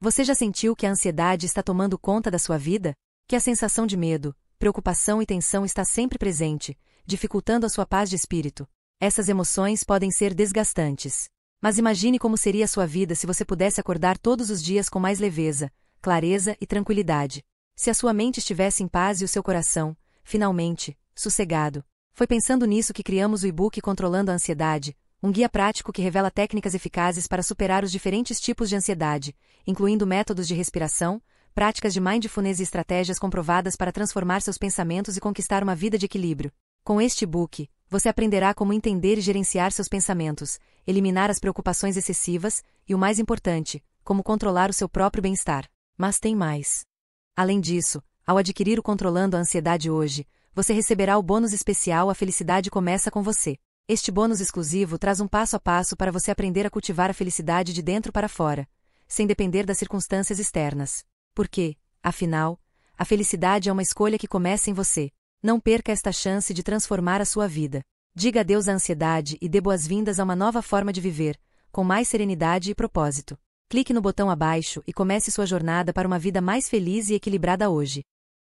Você já sentiu que a ansiedade está tomando conta da sua vida? Que a sensação de medo, preocupação e tensão está sempre presente, dificultando a sua paz de espírito? Essas emoções podem ser desgastantes. Mas imagine como seria a sua vida se você pudesse acordar todos os dias com mais leveza, clareza e tranquilidade. Se a sua mente estivesse em paz e o seu coração, finalmente, sossegado. Foi pensando nisso que criamos o e-book Controlando a Ansiedade, um guia prático que revela técnicas eficazes para superar os diferentes tipos de ansiedade, incluindo métodos de respiração, práticas de mindfulness e estratégias comprovadas para transformar seus pensamentos e conquistar uma vida de equilíbrio. Com este e-book, você aprenderá como entender e gerenciar seus pensamentos, eliminar as preocupações excessivas e, o mais importante, como controlar o seu próprio bem-estar. Mas tem mais. Além disso, ao adquirir o Controlando a Ansiedade hoje, você receberá o bônus especial A Felicidade Começa com Você. Este bônus exclusivo traz um passo a passo para você aprender a cultivar a felicidade de dentro para fora, sem depender das circunstâncias externas. Porque, afinal, a felicidade é uma escolha que começa em você. Não perca esta chance de transformar a sua vida. Diga adeus à ansiedade e dê boas-vindas a uma nova forma de viver, com mais serenidade e propósito. Clique no botão abaixo e comece sua jornada para uma vida mais feliz e equilibrada hoje.